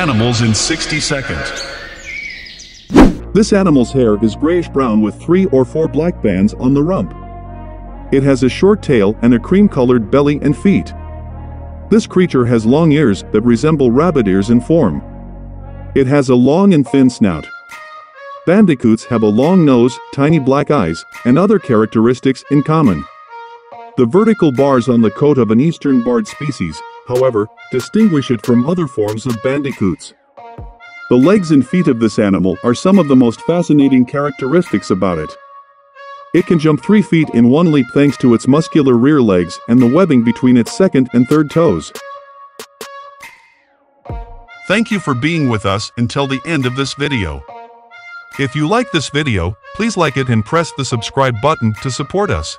animals in 60 seconds. This animal's hair is grayish-brown with three or four black bands on the rump. It has a short tail and a cream-colored belly and feet. This creature has long ears that resemble rabbit ears in form. It has a long and thin snout. Bandicoots have a long nose, tiny black eyes, and other characteristics in common. The vertical bars on the coat of an eastern barred species, however, distinguish it from other forms of bandicoots. The legs and feet of this animal are some of the most fascinating characteristics about it. It can jump 3 feet in one leap thanks to its muscular rear legs and the webbing between its second and third toes. Thank you for being with us until the end of this video. If you like this video, please like it and press the subscribe button to support us.